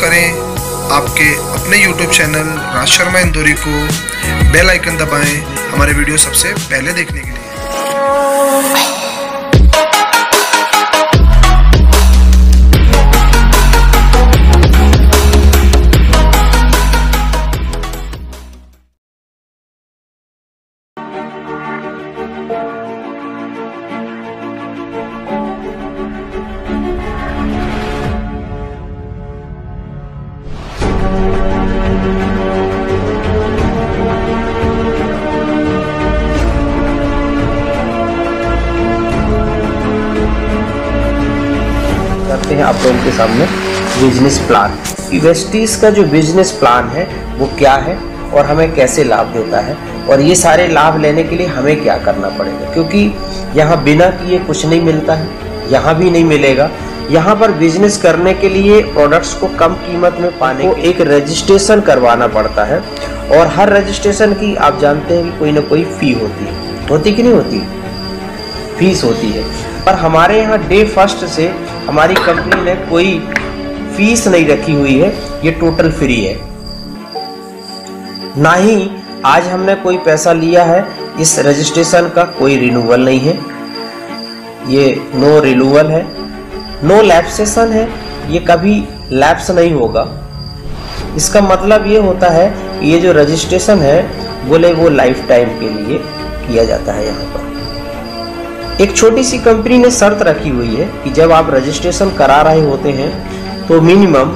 करें। आपके अपने YouTube चैनल राज शर्मा इंदौरी को बेल आइकन दबाएँ हमारे वीडियो सबसे पहले देखने के लिए। आप लोगों के सामने बिज़नेस प्लान कि वेस्टीज का जो बिज़नेस प्लान है, वो क्या है और हमें कैसे लाभ देता है और ये सारे लाभ लेने के लिए हमें क्या करना पड़ेगा? क्योंकि यहाँ बिना किए कुछ नहीं मिलता है, यहाँ भी नहीं मिलेगा। यहाँ पर बिज़नेस करने के लिए प्रोडक्ट्स को कम कीमत में पाने को एक रजिस्ट्रेशन करवाना पड़ता है और हर रजिस्ट्रेशन की आप जानते हैं कि कोई ना कोई फ़ी होती है। होती कि नहीं होती? फ़ीस होती है। पर हमारे यहाँ डे फ़र्स्ट से हमारी कंपनी ने कोई फ़ीस नहीं रखी हुई है, ये टोटल फ्री है। ना ही आज हमने कोई पैसा लिया है, इस रजिस्ट्रेशन का कोई रिन्यूअल नहीं है। ये नो रिन्यूअल है। नो लैप्सेशन है, ये कभी लैप्स नहीं होगा। इसका मतलब ये होता है कि ये जो रजिस्ट्रेशन है, बोले वो लाइफ टाइम के लिए किया जाता है यहाँ पर। एक छोटी सी कंपनी ने शर्त रखी हुई है कि जब आप रजिस्ट्रेशन करा रहे होते हैं तो मिनिमम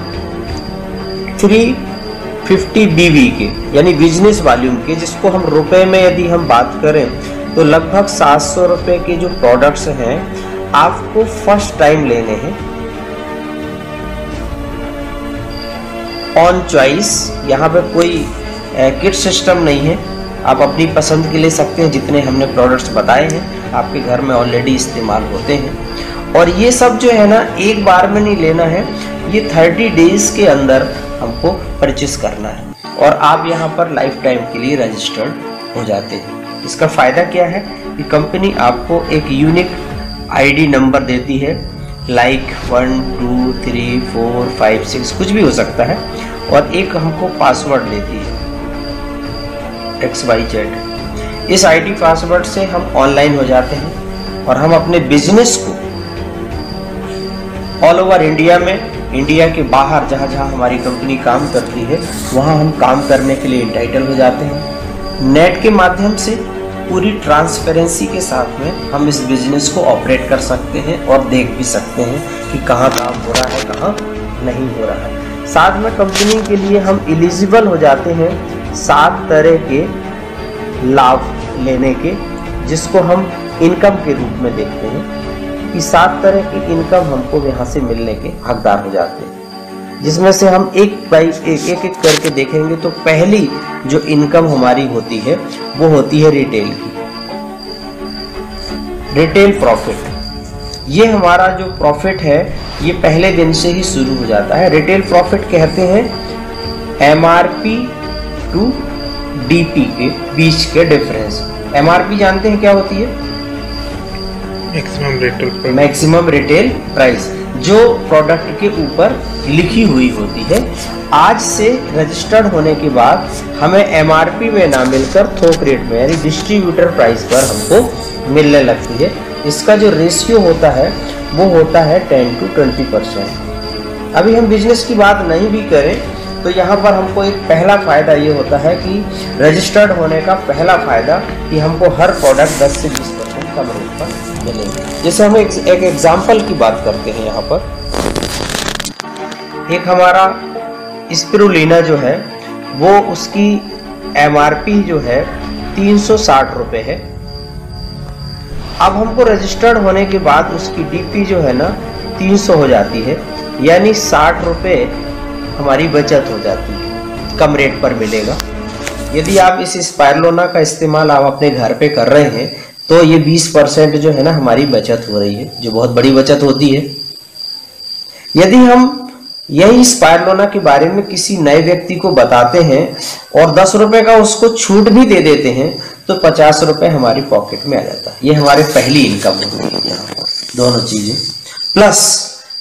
350 बीवी के, यानी बिज़नेस वॉल्यूम के, जिसको हम रुपए में यदि हम बात करें तो लगभग 700 रुपए के जो प्रोडक्ट्स हैं, आपको फ़र्स्ट टाइम लेने हैं। ऑन चॉइस यहाँ पे कोई किट सिस्टम नहीं है। आप अपनी पसंद के ले सकते हैं जितने हमने प्रोडक्ट्स बताए हैं। आपके घर में ऑलरेडी इस्तेमाल होते हैं। और ये सब जो है ना, एक बार में नहीं लेना है। ये 30 डेज़ के अंदर हमको परचेस करना है। और आप यहाँ पर लाइफ टाइम के लिए रजिस्टर्ड हो जाते हैं। इसका फ़ायदा क्या है कि कंपनी आपको एक यूनिक आईडी नंबर देती है। Like one two three four five six कुछ भी हो सकता है। और एक हमको पासवर्ड देती है। एक्स वाई जेड इस आईडी पासवर्ड से हम ऑनलाइन हो जाते हैं और हम अपने बिज़नेस को ऑल ओवर इंडिया में इंडिया के बाहर जहाँ जहाँ हमारी कंपनी काम करती है, वहाँ हम काम करने के लिए इंटाइटल हो जाते हैं। नेट के माध्यम से पूरी ट्रांसपेरेंसी के साथ में हम इस बिज़नेस को ऑपरेट कर सकते हैं और देख भी सकते हैं कि कहाँ काम हो रहा है, कहाँ नहीं हो रहा है। साथ में कंपनी के लिए हम एलिजिबल हो जाते हैं सात तरह के लाभ लेने के, जिसको हम इनकम के रूप में देखते हैं, कि सात तरह की इनकम हमको यहाँ से मिलने के हकदार हो जाते हैं। जिसमें से हम एक बाई एक एक एक करके देखेंगे तो पहली जो इनकम हमारी होती है, वो होती है रिटेल की। रिटेल प्रॉफिट ये हमारा जो प्रॉफिट है, ये पहले दिन से ही शुरू हो जाता है। रिटेल प्रॉफिट कहते हैं एमआरपी टू डीपी के बीच के डिफरेंस एमआरपी जानते हैं क्या होती है? Maximum retail maximum retail price जो प्रोडक्ट के ऊपर लिखी हुई होती है आज से रजिस्टर्ड होने के बाद हमें एमआरपी में ना मिलकर थोक रेट में यानी डिस्ट्रीब्यूटर प्राइस पर हमको मिलने लगती है। इसका जो रेशियो होता है वो होता है टेन टू ट्वेंटी परसेंट अभी हम बिज़नेस की बात नहीं भी करें तो यहाँ पर हमको एक पहला फ़ायदा ये होता है कि रजिस्टर्ड होने का पहला फ़ायदा कि हमको हर प्रोडक्ट 10 से 20 परसेंट कम रेट पर मिलेंगे। जैसे हम एक, एग्ज़ाम्पल की बात करते हैं यहाँ पर। एक हमारा स्पिरुलिना जो है वो उसकी एमआरपी जो है तीन सौ है। अब हमको रजिस्टर्ड होने के बाद उसकी डीपी जो है ना तीन सौ हो जाती है। यानी साठ रुपये हमारी बचत हो जाती है। कम रेट पर मिलेगा। यदि आप इस स्पायरलोना का इस्तेमाल आप अपने घर पे कर रहे हैं तो ये 20 परसेंट जो है ना हमारी बचत हो रही है, जो बहुत बड़ी बचत होती है। यदि हम यही स्पायरलोना के बारे में किसी नए व्यक्ति को बताते हैं और दस रुपए का उसको छूट भी दे देते हैं तो पचास रुपए हमारी पॉकेट में आ जाता है। ये हमारी पहली इनकम होती है। दोनों चीज़ें। प्लस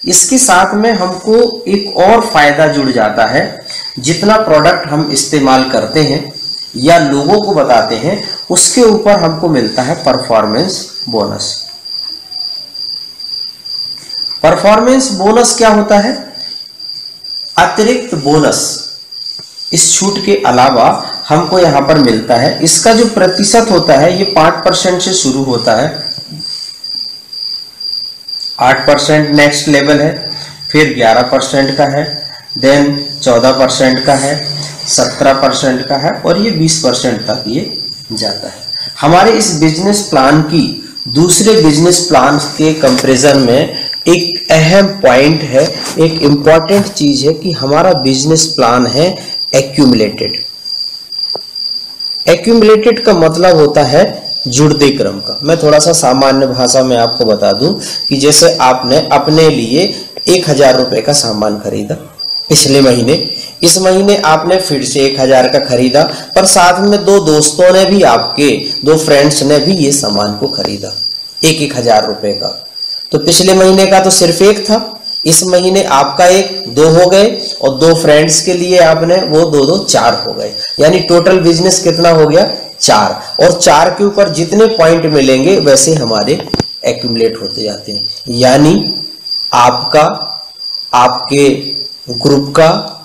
इसके साथ में हमको एक और फ़ायदा जुड़ जाता है, जितना प्रोडक्ट हम इस्तेमाल करते हैं या लोगों को बताते हैं, उसके ऊपर हमको मिलता है परफॉर्मेंस बोनस परफॉर्मेंस बोनस क्या होता है? अतिरिक्त बोनस इस छूट के अलावा हमको यहाँ पर मिलता है। इसका जो प्रतिशत होता है, ये पाँच परसेंट से शुरू होता है। आठ परसेंट नेक्स्ट लेवल है, फिर ग्यारह परसेंट का है, देन चौदह परसेंट का है, सत्रह परसेंट का है और ये बीस परसेंट तक ये जाता है। हमारे इस बिज़नेस प्लान की दूसरे बिज़नेस प्लान के कंपेरिजन में एक अहम पॉइंट है, एक इंपॉर्टेंट चीज़ है कि हमारा बिज़नेस प्लान है एक्यूमुलेटेड एक्यूमुलेटेड का मतलब होता है जुड़ते क्रम का। मैं थोड़ा सा सामान्य भाषा में आपको बता दूँ कि जैसे आपने अपने लिए एक हज़ार रुपए का सामान खरीदा पिछले महीने, इस महीने आपने फिर से एक हज़ार का खरीदा, पर साथ में दो दोस्तों ने भी आपके, दो फ्रेंड्स ने भी ये सामान को खरीदा, एक एक हज़ार रुपए का। तो पिछले महीने का तो सिर्फ़ एक था इस महीने आपका एक, दो हो गए और दो फ्रेंड्स के लिए आपने वो दो दो, चार हो गए। यानी टोटल बिज़नेस कितना हो गया? चार। और चार के ऊपर जितने पॉइंट मिलेंगे, वैसे हमारे एक्यूमलेट होते जाते हैं। यानी आपका, आपके ग्रुप का,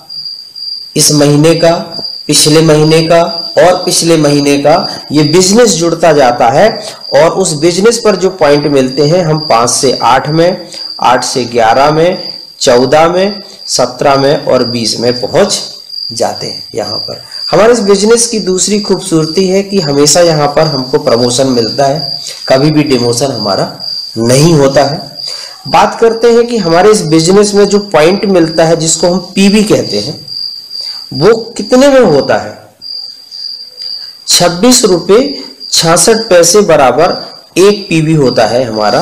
इस महीने का पिछले महीने का और पिछले महीने का ये बिज़नेस जुड़ता जाता है और उस बिज़नेस पर जो पॉइंट मिलते हैं, हम पाँच से आठ में, आठ से ग्यारह में, चौदह में, सत्रह में और बीस में पहुँच जाते हैं यहाँ पर। हमारे इस बिज़नेस की दूसरी खूबसूरती है कि हमेशा यहाँ पर हमको प्रमोशन मिलता है। कभी भी डिमोशन हमारा नहीं होता है। बात करते हैं कि हमारे इस बिज़नेस में जो पॉइंट मिलता है, जिसको हम पीवी कहते हैं वो कितने में होता है? छब्बीस रुपए छियासठ पैसे बराबर एक पीवी होता है हमारा,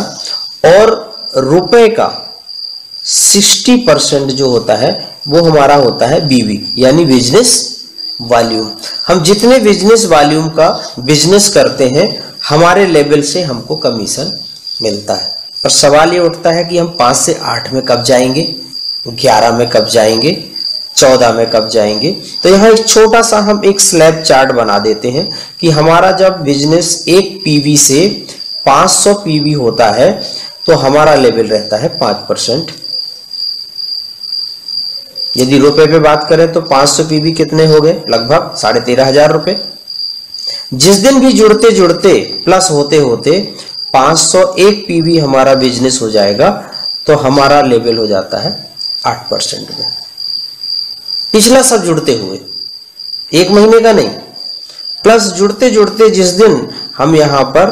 और रुपए का सिक्सटी परसेंट जो होता है, वो हमारा होता है बीवी, यानी बिज़नेस वॉल्यूम। हम जितने बिज़नेस वॉल्यूम का बिज़नेस करते हैं, हमारे लेवल से हमको कमीशन मिलता है। पर सवाल ये उठता है कि हम पाँच से आठ में कब जाएँगे, ग्यारह में कब जाएँगे चौदह में कब जाएँगे? तो यहाँ एक छोटा सा हम एक स्लैब चार्ट बना देते हैं कि हमारा जब बिज़नेस एक पीवी से 500 पीवी होता है तो हमारा लेवल रहता है पाँच परसेंट। यदि रुपए पे बात करें तो 500 पीवी कितने हो गए? लगभग साढ़े तेरह हज़ार रुपए। जिस दिन भी जुड़ते जुड़ते प्लस होते होते 501 पीवी हमारा बिज़नेस हो जाएगा तो हमारा लेवल हो जाता है आठ परसेंट में। पिछला सब जुड़ते हुए, एक महीने का नहीं, प्लस जुड़ते जुड़ते जिस दिन हम यहाँ पर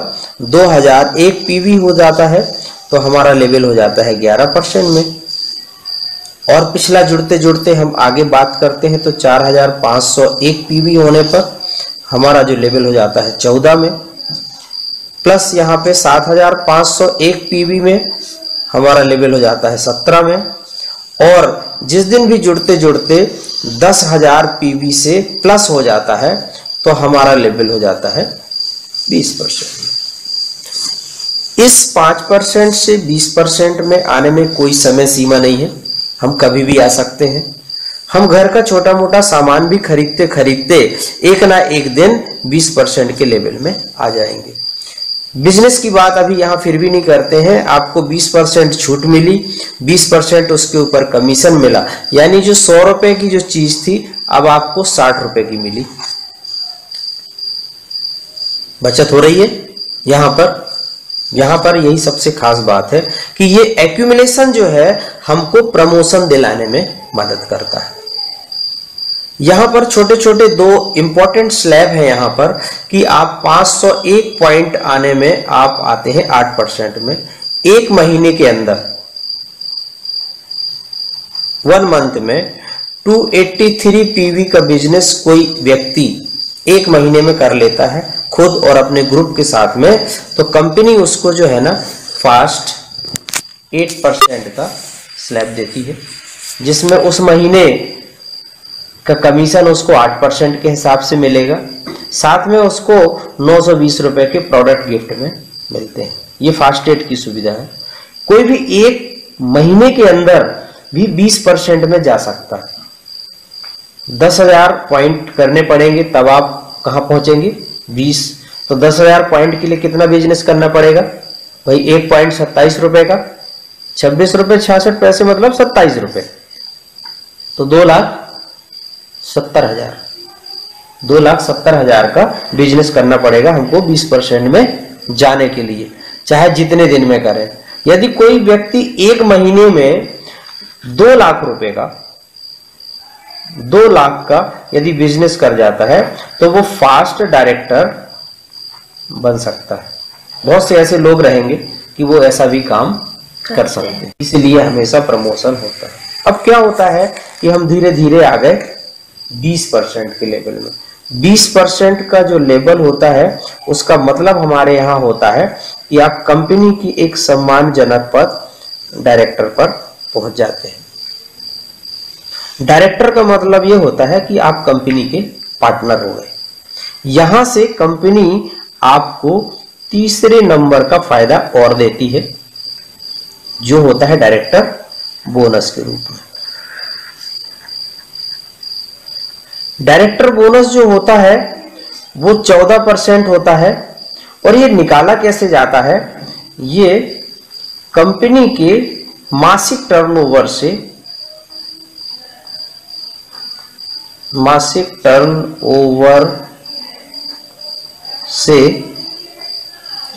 2001 पीवी हो जाता है तो हमारा लेवल हो जाता है 11 परसेंट में। और पिछला जुड़ते जुड़ते हम आगे बात करते हैं तो 4501 पीवी होने पर हमारा जो लेवल हो जाता है 14 में। प्लस यहाँ पे 7501 पीवी में हमारा लेवल हो जाता है 17 में। और जिस दिन भी जुड़ते जुड़ते दस हज़ार पीवी से प्लस हो जाता है तो हमारा लेवल हो जाता है बीस परसेंट। इस पाँच परसेंट से बीस परसेंट में आने में कोई समय सीमा नहीं है। हम कभी भी आ सकते हैं। हम घर का छोटा मोटा सामान भी खरीदते खरीदते एक ना एक दिन बीस परसेंट के लेवल में आ जाएँगे। बिज़नेस की बात अभी यहाँ फिर भी नहीं करते हैं। आपको 20 परसेंट छूट मिली 20 परसेंट उसके ऊपर कमीशन मिला। यानी जो सौ रुपए की जो चीज़ थी, अब आपको साठ रुपए की मिली। बचत हो रही है। यहाँ पर यहाँ पर यही सबसे खास बात है कि ये एक्यूमुलेशन जो है, हमको प्रमोशन दिलाने में मदद करता है। यहाँ पर छोटे छोटे दो इंपॉर्टेंट स्लैब है यहाँ पर कि आप 501 पॉइंट आने में आप आते हैं 8 परसेंट में एक महीने के अंदर। वन मंथ में 283 पीवी का बिज़नेस कोई व्यक्ति एक महीने में कर लेता है खुद और अपने ग्रुप के साथ में तो कंपनी उसको जो है ना फास्ट 8 परसेंट का स्लैब देती है, जिसमें उस महीने का कमीशन उसको आठ परसेंट के हिसाब से मिलेगा। साथ में उसको नौ सौ बीस रुपए के प्रोडक्ट गिफ्ट में मिलते हैं। ये फास्ट एड की सुविधा है। कोई भी एक महीने के अंदर भी 20 परसेंट में जा सकता है। दस हज़ार पॉइंट करने पड़ेंगे, तब आप कहाँ पहुँचेंगे? 20 तो दस हज़ार पॉइंट के लिए कितना बिज़नेस करना पड़ेगा? भाई, एक पॉइंट सत्ताईस रुपए का। छब्बीस रुपए, छियासठ पैसे मतलब सत्ताईस रुपए। तो दो लाख सत्तर हज़ार। दो लाख सत्तर हज़ार का बिज़नेस करना पड़ेगा हमको बीस परसेंट में जाने के लिए चाहे जितने दिन में करें। यदि कोई व्यक्ति एक महीने में दो लाख रुपए का दो लाख का यदि बिज़नेस कर जाता है तो वो फास्ट डायरेक्टर बन सकता है। बहुत से ऐसे लोग रहेंगे कि वो ऐसा भी काम कर सकते हैं। इसलिए हमेशा प्रमोशन होता है। अब क्या होता है कि हम धीरे धीरे आ गए 20 परसेंट के लेवल में। 20 परसेंट का जो लेवल होता है, उसका मतलब हमारे यहाँ होता है कि आप कंपनी की एक सम्मानजनक पद डायरेक्टर पर पहुँच जाते हैं। डायरेक्टर का मतलब यह होता है कि आप कंपनी के पार्टनर हो गए। यहाँ से कंपनी आपको तीसरे नंबर का फ़ायदा और देती है, जो होता है डायरेक्टर बोनस के रूप में। डायरेक्टर बोनस जो होता है, वो चौदह परसेंट होता है। और ये निकाला कैसे जाता है? ये कंपनी के मासिक टर्नओवर से, मासिक टर्नओवर से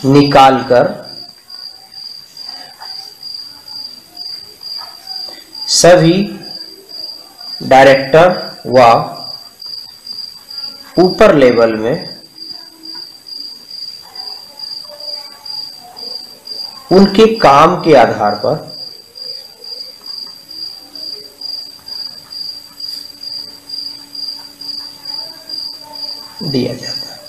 निकालकर सभी डायरेक्टर व ऊपर लेवल में, उनके काम के आधार पर, दिया जाता है।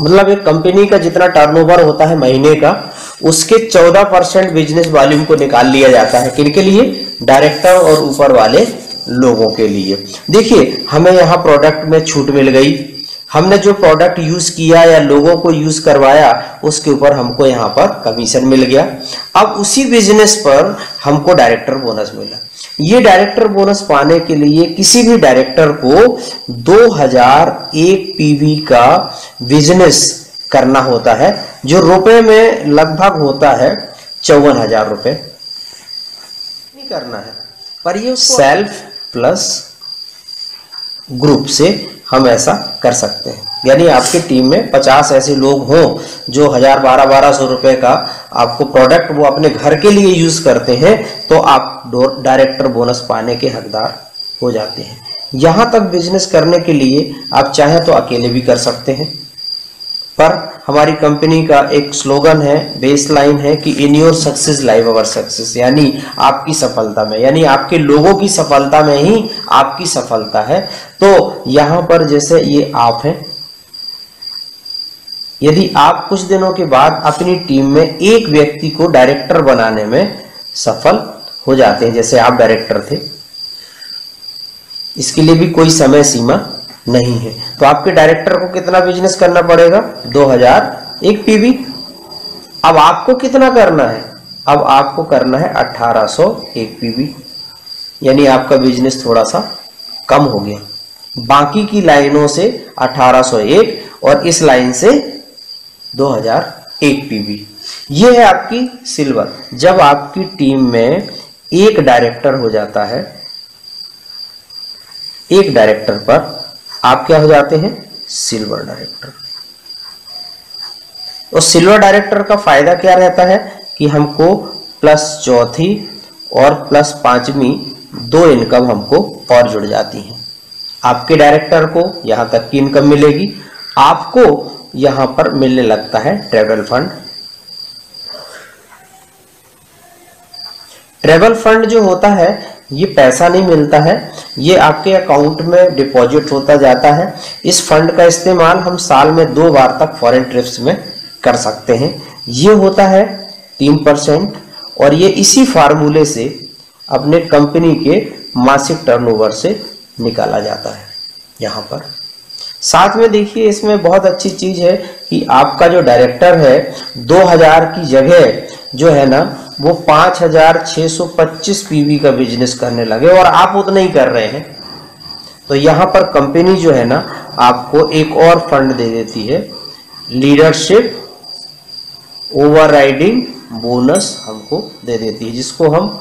मतलब एक कंपनी का जितना टर्नओवर होता है महीने का, उसके 14 परसेंट बिज़नेस वॉल्यूम को निकाल लिया जाता है। किनके लिए? डायरेक्टर और ऊपर वाले लोगों के लिए। देखिए, हमें यहाँ प्रोडक्ट में छूट मिल गई। हमने जो प्रोडक्ट यूज़ किया या लोगों को यूज़ करवाया, उसके ऊपर हमको यहाँ पर कमीशन मिल गया। अब उसी बिज़नेस पर हमको डायरेक्टर बोनस मिला। ये डायरेक्टर बोनस पाने के लिए किसी भी डायरेक्टर को 2001 पीवी का बिज़नेस करना होता है, जो रुपए में लगभग होता है चौवन हज़ार रुपए। करना है। पर ये सेल्फ प्लस ग्रुप से हम ऐसा कर सकते हैं। यानी आपकी टीम में 50 ऐसे लोग हों जो हज़ार बारह बारह सौ रुपए का आपको प्रोडक्ट वो अपने घर के लिए यूज़ करते हैं तो आप डायरेक्टर बोनस पाने के हकदार हो जाते हैं। यहाँ तक बिज़नेस करने के लिए आप चाहें तो अकेले भी कर सकते हैं। पर हमारी कंपनी का एक स्लोगन है बेस लाइन है कि in your success live our success यानी आपकी सफलता में, यानी आपके लोगों की सफलता में ही आपकी सफलता है। तो यहाँ पर जैसे ये आप हैं, यदि आप कुछ दिनों के बाद अपनी टीम में एक व्यक्ति को डायरेक्टर बनाने में सफल हो जाते हैं, जैसे आप डायरेक्टर थे, इसके लिए भी कोई समय सीमा नहीं है। तो आपके डायरेक्टर को कितना बिज़नेस करना पड़ेगा? 2000 एक पीवी अब आपको कितना करना है? अब आपको करना है 1800 एक पीवी यानी आपका बिज़नेस थोड़ा सा कम हो गया। बाकी की लाइनों से 1801 और इस लाइन से 2001 पीवी ये है आपकी सिल्वर। जब आपकी टीम में एक डायरेक्टर हो जाता है, एक डायरेक्टर पर आप क्या हो जाते हैं? सिल्वर डायरेक्टर और सिल्वर डायरेक्टर का फ़ायदा क्या रहता है कि हमको प्लस चौथी और प्लस पांचवी दो इनकम हमको और जुड़ जाती है। आपके डायरेक्टर को यहाँ तक की इनकम मिलेगी। आपको यहाँ पर मिलने लगता है ट्रेवल फंड ट्रेवल फंड जो होता है ये पैसा नहीं मिलता है, ये आपके अकाउंट में डिपॉजिट होता जाता है। इस फंड का इस्तेमाल हम साल में दो बार तक फॉरेन ट्रिप्स में कर सकते हैं। ये होता है तीन परसेंट और ये इसी फार्मूले से अपने कंपनी के मासिक टर्नओवर से निकाला जाता है। यहाँ पर साथ में देखिए, इसमें बहुत अच्छी चीज़ है कि आपका जो डायरेक्टर है 2000 की जगह जो है ना, वो 5625 पीवी का बिज़नेस करने लगे और आप उतना ही कर रहे हैं। तो यहाँ पर कंपनी जो है ना, आपको एक और फंड दे देती है लीडरशिप ओवरराइडिंग बोनस हमको दे देती है, जिसको हम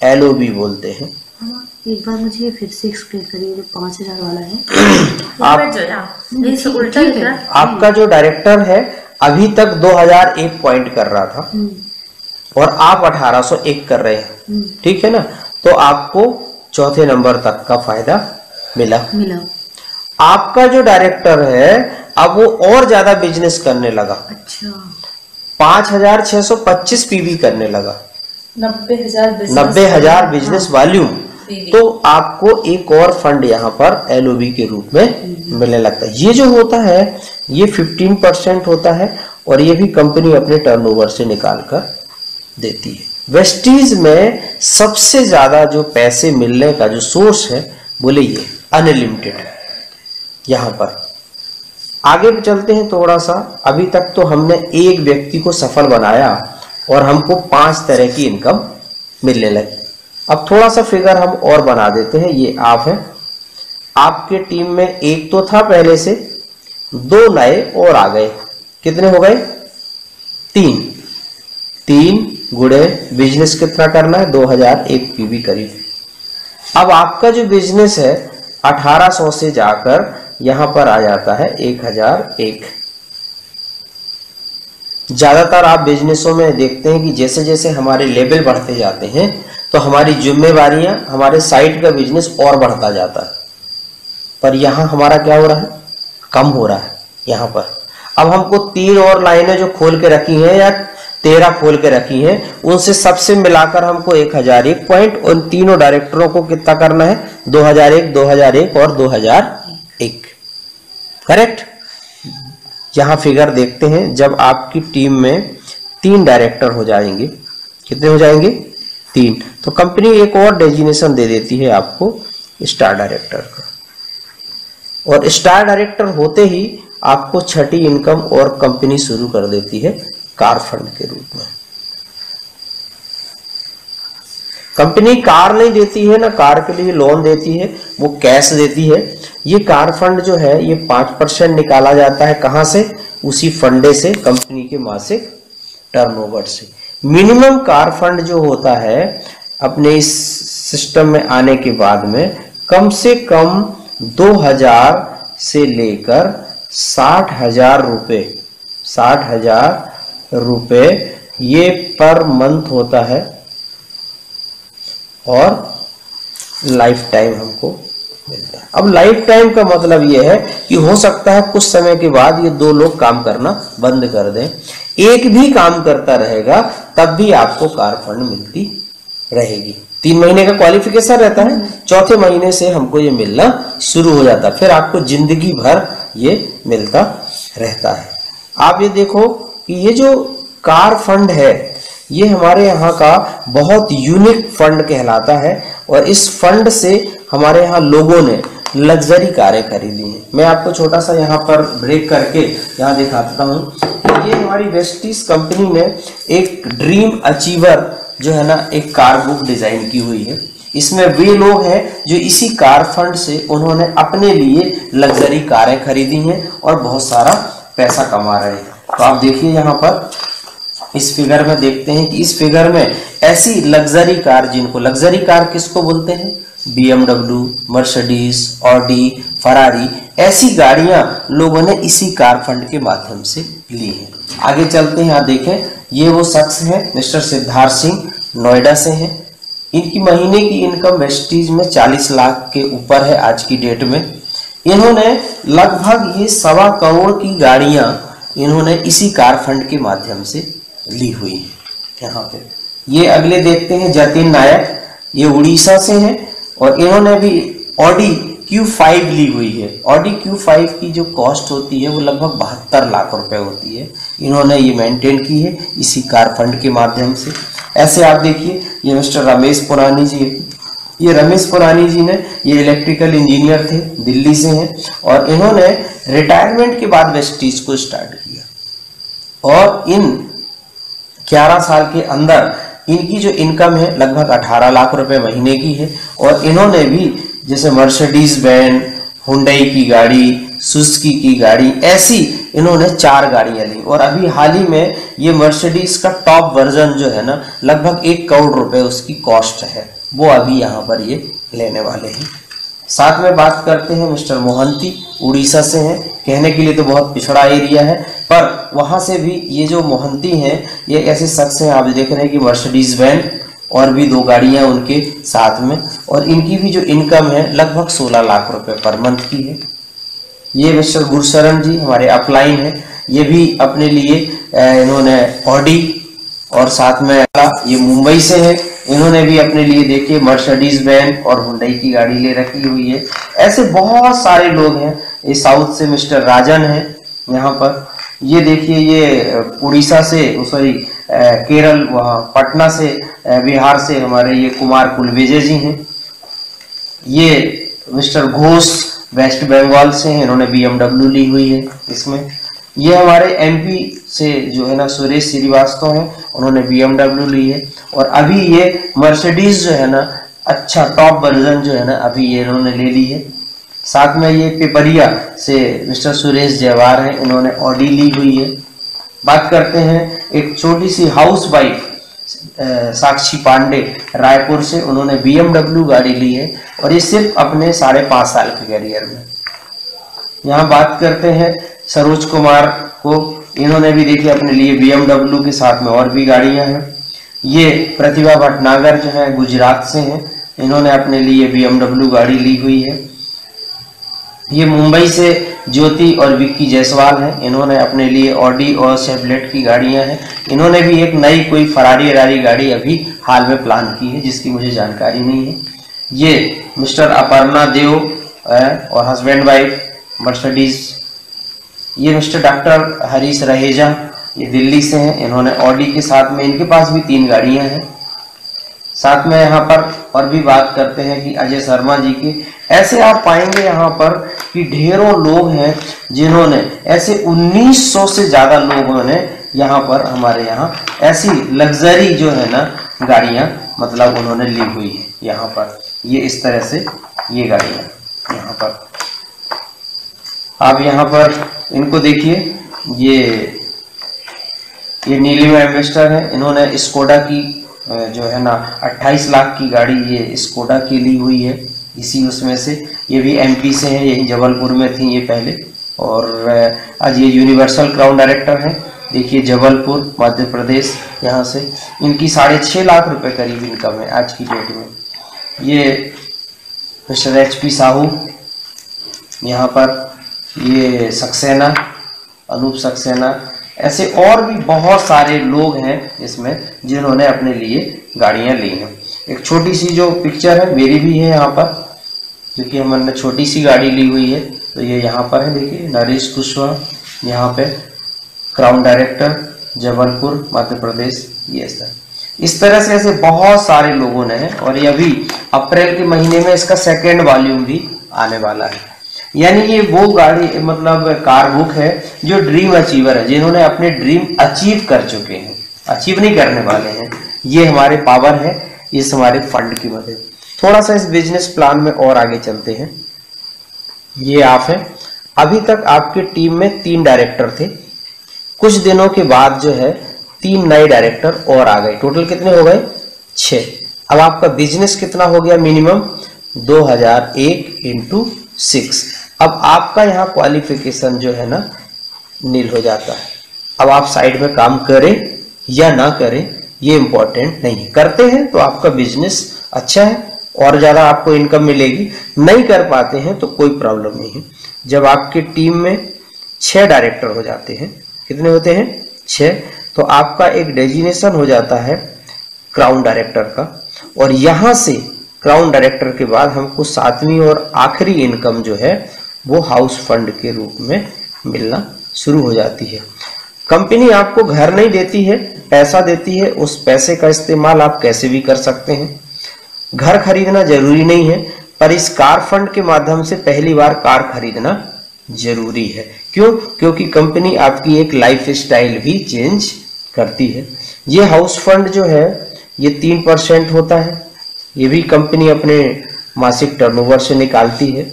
एलओबी बोलते हैं। एक बार मुझे फिर से एक्सप्लेन करिए जो पाँच हज़ार वाला है। आप उल्टा है। आपका जो डायरेक्टर है अभी तक 2001 पॉइंट कर रहा था। हम्म, और आप 1801 कर रहे हैं। हम्म, ठीक है ना? तो आपको चौथे नंबर तक का फ़ायदा मिला। मिला। आपका जो डायरेक्टर है अब वो और ज़्यादा बिज़नेस करने लगा। अच्छा। 5625 पीवी करने लगा। नब्बे हज़ार नब्बे हज़ार बिज़नेस वॉल्यूम तो आपको एक और फंड यहाँ पर एल के रूप में मिलने लगता है। ये जो होता है ये 15 परसेंट होता है और ये भी कंपनी अपने टर्नओवर से निकाल कर देती है। वेस्टीज में सबसे ज़्यादा जो पैसे मिलने का जो सोर्स है बोले ये अनलिमिटेड यहाँ पर। आगे चलते हैं थोड़ा सा। अभी तक तो हमने एक व्यक्ति को सफल बनाया और हमको पाँच तरह की इनकम मिलने लगी। अब थोड़ा सा फिगर हम और बना देते हैं। ये आप है। आपके टीम में एक तो था पहले से, दो नए और आ गए। कितने हो गए? तीन। तीन गुड़े बिज़नेस कितना करना है? 2001 पीवी करीब। अब आपका जो बिज़नेस है 1800 से जाकर यहाँ पर आ जाता है 1001 ज़्यादातर आप बिजनेसों में देखते हैं कि जैसे जैसे हमारे लेवल बढ़ते जाते हैं तो हमारी जिम्मेवारियाँ हमारे साइट का बिज़नेस और बढ़ता जाता है। पर यहाँ हमारा क्या हो रहा है? कम हो रहा है यहाँ पर। अब हमको तीन और लाइनें जो खोल के रखी हैं या तेरह खोल के रखी हैं, उनसे सबसे मिलाकर हमको एक हज़ार एक पॉइंट उन तीनों डायरेक्टरों को कितना करना है? दो हज़ार एक, दो हज़ार एक और दो हज़ार एक। करेक्ट यहाँ फिगर देखते हैं जब आपकी टीम में तीन डायरेक्टर हो जाएँगे। कितने हो जाएँगे? तीन। तो कंपनी एक और डेजिनेशन दे देती है आपको स्टार डायरेक्टर का। और स्टार डायरेक्टर होते ही आपको छठी इनकम और कंपनी शुरू कर देती है कार फंड के रूप में। कंपनी कार नहीं देती है, ना कार के लिए लोन देती है, वो कैश देती है। ये कार फंड जो है, ये पाँच परसेंट निकाला जाता है कहाँ से? उसी फंडे से कंपनी के मासिक टर्नओवर से। मिनिमम कार फंड जो होता है अपने इस सिस्टम में आने के बाद में कम से कम 2000 से लेकर साठ हज़ार रुपये साठ हज़ार रुपये ये पर मंथ होता है और लाइफ टाइम हमको मिलता है अब लाइफ टाइम का मतलब यह है कि हो सकता है कुछ समय के बाद ये दो लोग काम करना बंद कर दें। एक भी काम करता रहेगा, तब भी आपको कार फंड मिलती रहेगी। तीन महीने का क्वालिफिकेशन रहता है। चौथे महीने से हमको ये मिलना शुरू हो जाता है। फिर आपको ज़िंदगी भर ये मिलता रहता है। आप ये देखो कि ये जो कार फंड है, ये हमारे यहाँ का बहुत यूनिक फंड कहलाता है। और इस फंड से हमारे यहाँ लोगों ने लग्जरी कारें खरीदी हैं। मैं आपको छोटा सा यहाँ पर ब्रेक करके यहाँ दिखाता हूँ ये हमारी वेस्टीज कंपनी ने एक ड्रीम अचीवर जो है ना, एक कार बुक डिज़ाइन की हुई है। इसमें वे लोग हैं जो इसी कार फंड से उन्होंने अपने लिए लग्जरी कारें खरीदी हैं और बहुत सारा पैसा कमा रहे हैं। तो आप देखिए यहाँ पर इस फिगर में देखते हैं कि इस फिगर में ऐसी लग्जरी कार जिनको लग्जरी कार किसको बोलते हैं? BMW, मर्सिडीज ऑडी फरारी ऐसी गाड़ियाँ लोगों ने इसी कार फंड के माध्यम से ली हैं। आगे चलते हैं यहाँ देखें ये वो शख्स हैं मिस्टर सिद्धार्थ सिंह नोएडा से हैं। इनकी महीने की इनकम वेस्टीज में 40 लाख के ऊपर है आज की डेट में। इन्होंने लगभग ये सवा करोड़ की गाड़ियाँ इन्होंने इसी कार फंड के माध्यम से ली हुई यहाँ पे। ये अगले देखते हैं जतिन नायक। ये उड़ीसा से हैं और इन्होंने भी ऑडी Q5 ली हुई है। ऑडी Q5 की जो कॉस्ट होती है वो लगभग बहत्तर लाख रुपए होती है। इन्होंने ये मेंटेन की है इसी कार फंड के माध्यम से। ऐसे आप देखिए, ये मिस्टर रमेश पुरानी जी ये रमेश पुरानी जी ने ये इलेक्ट्रिकल इंजीनियर थे, दिल्ली से हैं और इन्होंने रिटायरमेंट के बाद वेस्टीज को स्टार्ट किया। और इन 11 साल के अंदर इनकी जो इनकम है लगभग 18 लाख रुपए महीने की है और इन्होंने भी जैसे मर्सिडीज बैंड, हुंडई की गाड़ी सुस्की की गाड़ी, ऐसी इन्होंने चार गाड़ियाँ ली। और अभी हाल ही में ये मर्सिडीज का टॉप वर्जन जो है ना, लगभग एक करोड़ रुपए उसकी कॉस्ट है। वो अभी यहाँ पर ये लेने वाले हैं। साथ में बात करते हैं मिस्टर मोहंती, उड़ीसा से हैं। कहने के लिए तो बहुत पिछड़ा एरिया है। पर वहाँ से भी ये जो मोहंती हैं, ये ऐसे शख्स हैं, आप देख रहे हैं कि मर्सिडीज वैन और भी दो गाड़ियाँ उनके साथ में, और इनकी भी जो इनकम है, लगभग 16 लाख रुपए पर मंथ की है। ये मिस्टर गुरशरण जी हमारे अपलाइन है। ये भी अपने लिए इन्होंने ऑडी और साथ में ये मुंबई से है। इन्होंने भी अपने लिए देखिए मर्सिडीज वैन और हुंडई की गाड़ी ले रखी हुई है। ऐसे बहुत सारे लोग हैं। ये साउथ से मिस्टर राजन है यहाँ पर। ये देखिए, ये उड़ीसा से सॉरी केरल, वहाँ पटना से बिहार से हमारे ये कुमार कुलविजय जी हैं। ये मिस्टर घोष वेस्ट बंगाल से हैं, इन्होंने बीएमडब्ल्यू ली हुई है इसमें। ये हमारे एमपी से जो है ना, सुरेश श्रीवास्तव हैं, उन्होंने बीएमडब्ल्यू ली है। और अभी ये मर्सिडीज जो है ना अच्छा टॉप वर्जन जो है ना, अभी ये इन्होंने ले ली है। साथ में ये पेपरिया से मिस्टर सुरेश जवार हैं इन्होंने ऑडी ली हुई है। बात करते हैं एक छोटी सी हाउस वाइफ साक्षी पांडे, रायपुर से, उन्होंने बीएमडब्ल्यू गाड़ी ली है, और ये सिर्फ़ अपने साढ़े पाँच साल के करियर में। यहाँ बात करते हैं सरोज कुमार को, इन्होंने भी देखिए अपने लिए बीएमडब्ल्यू के साथ में और भी गाड़ियाँ हैं। ये प्रतिभा भटनागर जो है, गुजरात से हैं, इन्होंने अपने लिए बीएमडब्ल्यू गाड़ी ली हुई है। ये मुंबई से ज्योति और विक्की जायसवाल हैं। इन्होंने अपने लिए ऑडी और सेबलेट की गाड़ियाँ हैं। इन्होंने भी एक नई कोई फरारी अरारी गाड़ी अभी हाल में प्लान की है, जिसकी मुझे जानकारी नहीं है। ये मिस्टर अपर्णा देव और हस्बैंड वाइफ मर्सिडीज। ये मिस्टर डॉक्टर हरीश रहेजा, ये दिल्ली से हैं। इन्होंने ऑडी के साथ में इनके पास भी तीन गाड़ियाँ हैं। साथ में यहाँ पर और भी बात करते हैं कि अजय शर्मा जी की। ऐसे आप पाएँगे यहाँ पर कि ढेरों लोग हैं जिन्होंने, ऐसे 1900 से ज़्यादा लोगों ने यहाँ पर हमारे यहाँ ऐसी लग्जरी जो है ना, गाड़ियाँ मतलब उन्होंने ली हुई है यहाँ पर। ये इस तरह से ये गाड़ियाँ यहाँ पर। आप यहाँ पर इनको देखिए। ये ये नीलिमा एम्बेस्टर है। इन्होंने स्कोडा की जो है ना 28 लाख की गाड़ी ये स्कोडा की ली हुई है। इसी उसमें से ये भी एमपी से है, यही जबलपुर में थी ये पहले। और आज ये यूनिवर्सल क्राउन डायरेक्टर है। देखिए, जबलपुर, मध्य प्रदेश, यहाँ से। इनकी साढ़े छः लाख रुपए करीब इनकम है आज की डेट में। ये मिस्टर एच पी साहू, यहाँ पर ये सक्सेना, अनूप सक्सेना ऐसे और भी बहुत सारे लोग हैं इसमें जिन्होंने अपने लिए गाड़ियाँ ली हैं। एक छोटी सी जो पिक्चर है, मेरी भी है यहाँ पर। जो कि हमने छोटी सी गाड़ी ली हुई है। तो ये यह यहाँ पर है, देखिए, नरेश कुशवाहा, यहाँ पे क्राउन डायरेक्टर जबलपुर, मध्य प्रदेश, ये सर इस तरह से ऐसे बहुत सारे लोगों ने और ये अभी अप्रैल के महीने में इसका सेकेंड वॉल्यूम भी आने वाला है। यानी ये वो गाड़ी मतलब कार बुक है जो ड्रीम अचीवर है, जिन्होंने अपने ड्रीम अचीव कर चुके हैं। अचीव नहीं करने वाले हैं। ये हमारे पावर है इस हमारे फंड की मदद थोड़ा सा इस बिज़नेस प्लान में और आगे चलते हैं। ये आप है। अभी तक आपके टीम में तीन डायरेक्टर थे। कुछ दिनों के बाद जो है, तीन नए डायरेक्टर और आ गए। टोटल कितने हो गए? छ अब आपका बिज़नेस कितना हो गया मिनिमम 2001 इंटू सिक्स अब आपका यहाँ क्वालिफिकेशन जो है ना, नील हो जाता है। अब आप साइड में काम करें या ना करें, ये इंपॉर्टेंट नहीं है। करते हैं तो आपका बिज़नेस अच्छा है और ज़्यादा आपको इनकम मिलेगी। नहीं कर पाते हैं तो कोई प्रॉब्लम नहीं है। जब आपके टीम में छह डायरेक्टर हो जाते हैं, कितने होते हैं? छह। तो आपका एक डेजिनेशन हो जाता है क्राउन डायरेक्टर का। और यहाँ से क्राउन डायरेक्टर के बाद हमको सातवीं और आखिरी इनकम जो है वो हाउस फंड के रूप में मिलना शुरू हो जाती है। कंपनी आपको घर नहीं देती है, पैसा देती है, उस पैसे का इस्तेमाल आप कैसे भी कर सकते हैं। घर खरीदना ज़रूरी नहीं है, पर इस कार फंड के माध्यम से पहली बार कार खरीदना ज़रूरी है। क्यों? क्योंकि कंपनी आपकी एक लाइफ स्टाइल भी चेंज करती है। ये हाउस फंड जो है, ये तीन परसेंट होता है। ये भी कंपनी अपने मासिक टर्नओवर से निकालती है।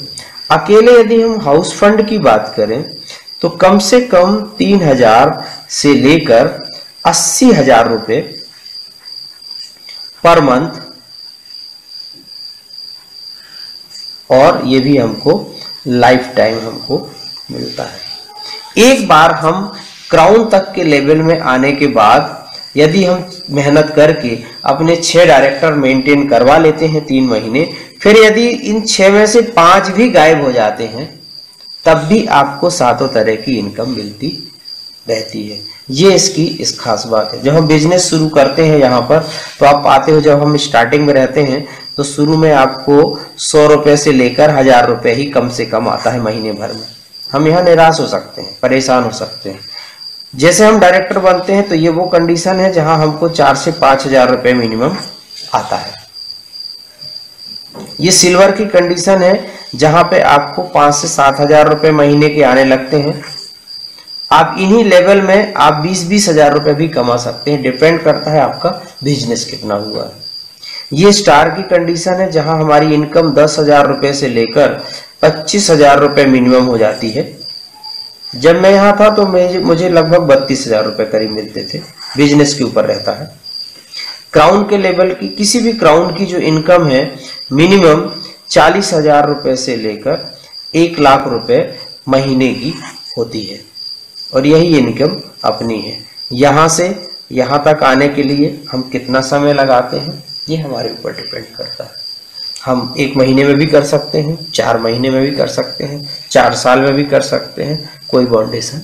अकेले यदि हम हाउस फंड की बात करें तो कम से कम तीन हज़ार से लेकर अस्सी हज़ार रुपए पर मंथ। और ये भी हमको लाइफ टाइम हमको मिलता है। एक बार हम क्राउन तक के लेवल में आने के बाद यदि हम मेहनत करके अपने छह डायरेक्टर मेंटेन करवा लेते हैं तीन महीने, फिर यदि इन छह में से पाँच भी गायब हो जाते हैं, तब भी आपको सातों तरह की इनकम मिलती रहती है। ये इसकी इस खास बात है। जब हम बिज़नेस शुरू करते हैं यहाँ पर तो आप आते हो, जब हम स्टार्टिंग में रहते हैं तो शुरू में आपको सौ रुपए से लेकर हज़ार रुपए ही कम से कम आता है महीने भर में। हम यहाँ निराश हो सकते हैं, परेशान हो सकते हैं। जैसे हम डायरेक्टर बनते हैं तो ये वो कंडीशन है जहाँ हमको चार से पाँच हज़ार रुपए मिनिमम आता है। ये सिल्वर की कंडीशन है, जहाँ पे आपको पाँच से सात हज़ार रुपए महीने के आने लगते हैं। आप इन्हीं लेवल में आप बीस बीस हज़ार रुपए भी कमा सकते हैं। डिपेंड करता है आपका बिज़नेस कितना हुआ है। ये स्टार की कंडीशन है, जहाँ हमारी इनकम दस हज़ार रुपए से लेकर पच्चीस हज़ार रुपए मिनिमम हो जाती है। जब मैं यहाँ था तो मुझे लगभग बत्तीस हज़ार रुपए करीब मिलते थे। बिज़नेस के ऊपर रहता है। क्राउन के लेवल की, किसी भी क्राउन की जो इनकम है मिनिमम चालीस हज़ार रुपए से लेकर एक लाख रुपए महीने की होती है। और यही इनकम अपनी है। यहाँ से, यहाँ तक आने के लिए हम कितना समय लगाते हैं, ये हमारे ऊपर डिपेंड करता है। हम एक महीने में भी कर सकते हैं, चार महीने में भी कर सकते हैं, चार साल में भी कर सकते हैं, कोई बाउंडेशन